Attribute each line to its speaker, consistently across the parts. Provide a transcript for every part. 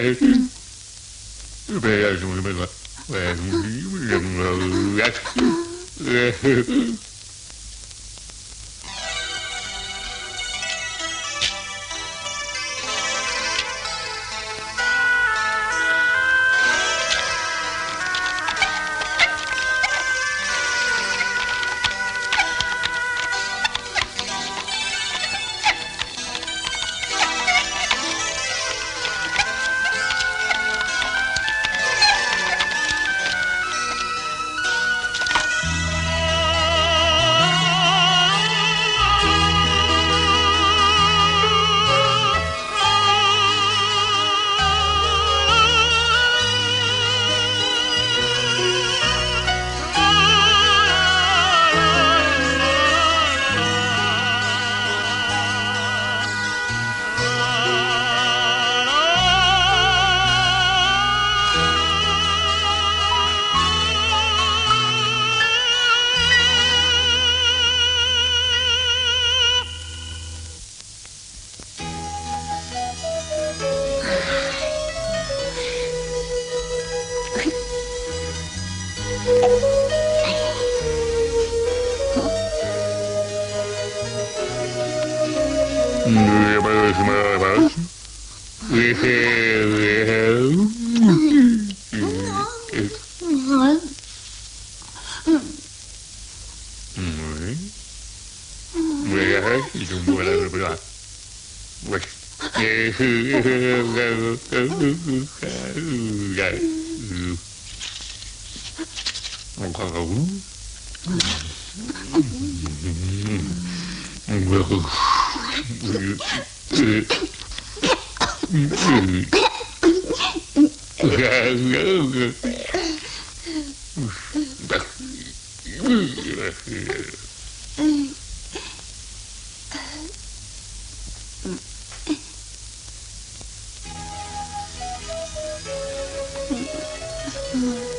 Speaker 1: Thank you. Yeah. 嗯。嗯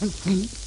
Speaker 1: Mm-hmm.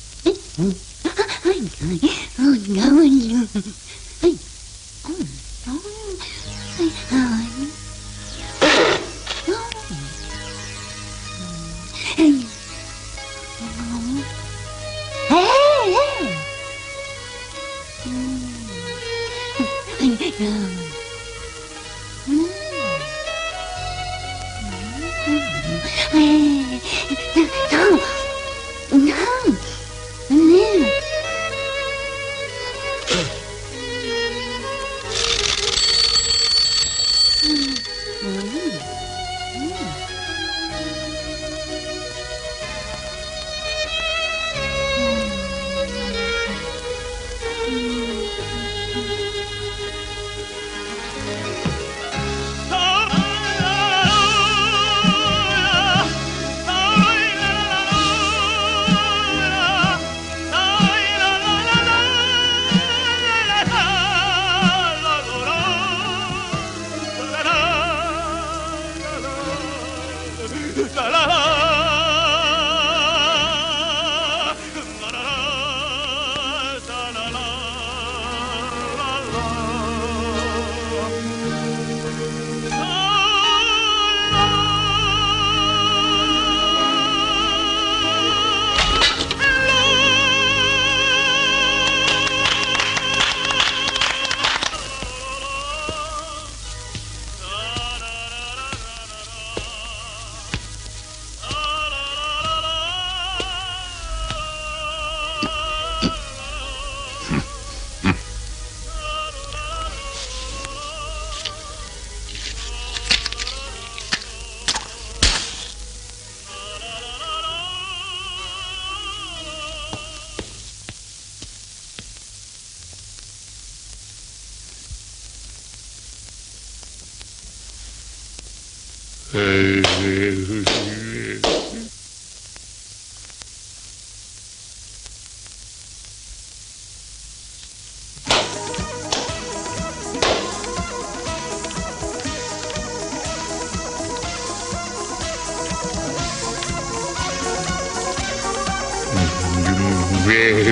Speaker 1: Yeah.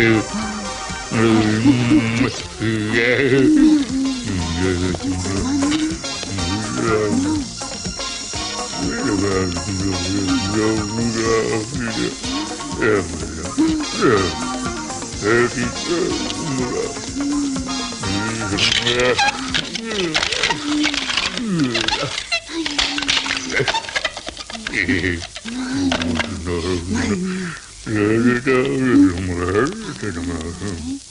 Speaker 1: Yeah, you got it, you're right, you're taking my home.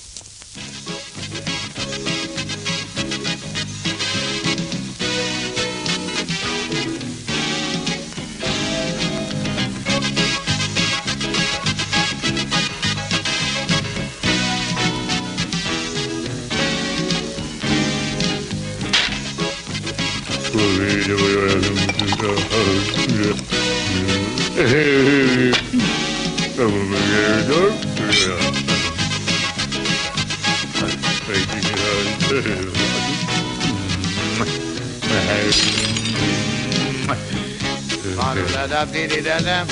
Speaker 1: La
Speaker 2: ba da dili da dam.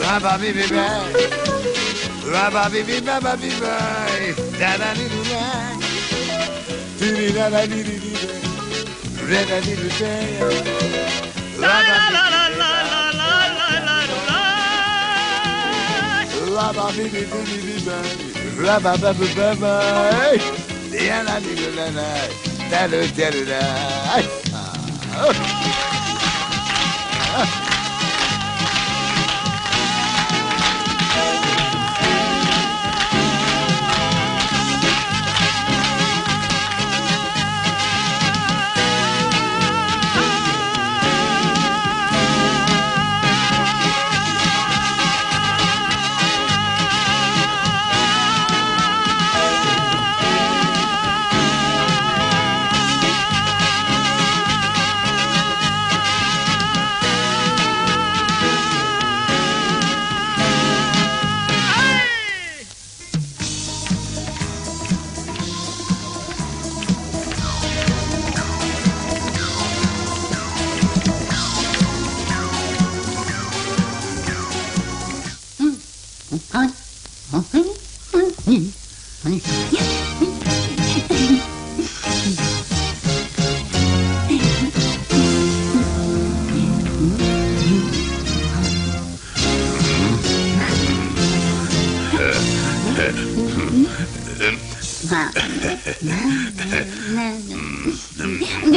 Speaker 2: Rabba bibi bay. Rabba bibi baba bibi. Da da dili da. Dili da da dili dili. Re da dili da. Rabba la la la
Speaker 3: la
Speaker 2: la
Speaker 3: la la la.
Speaker 2: Rabba bibi bibi bibi. Rabba baba baba. Da da dili da da. Da da dili da. Ah. Ah.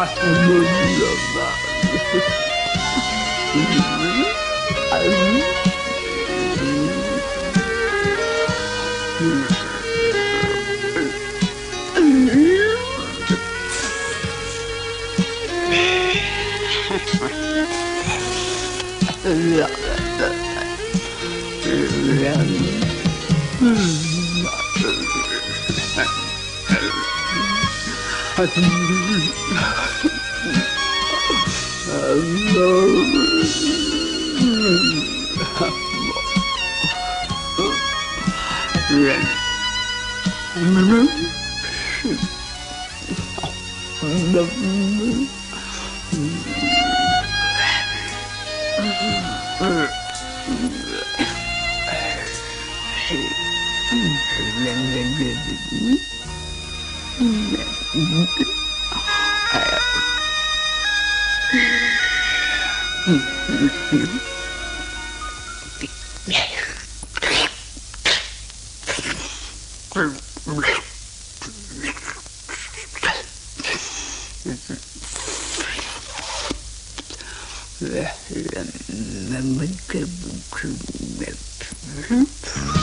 Speaker 4: Astronomie. 안녕하세 요. 嗯嗯嗯嗯嗯嗯嗯嗯嗯嗯 hmm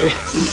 Speaker 4: Ah!